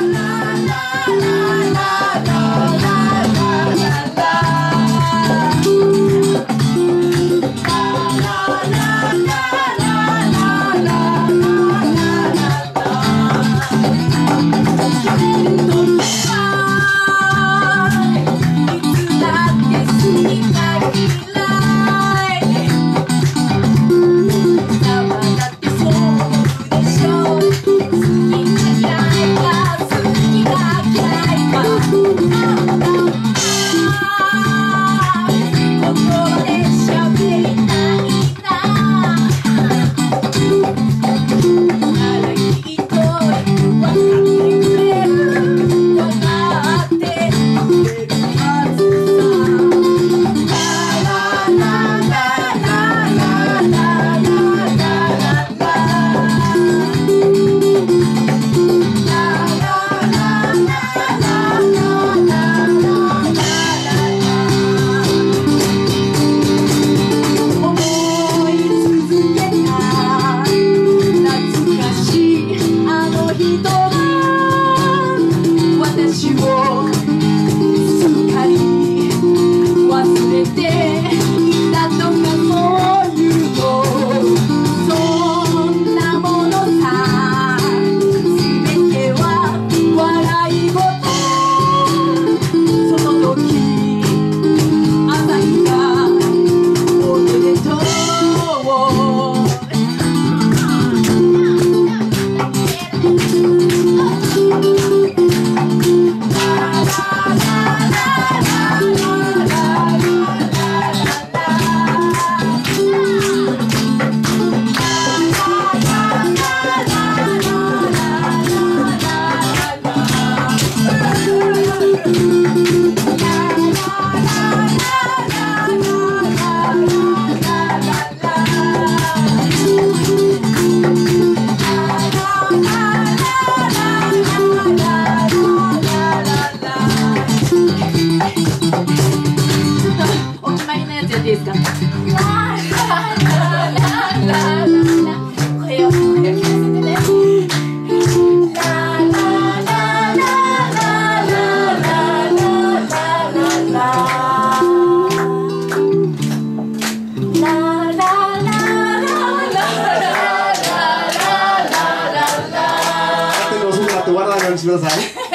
la la la la la ください。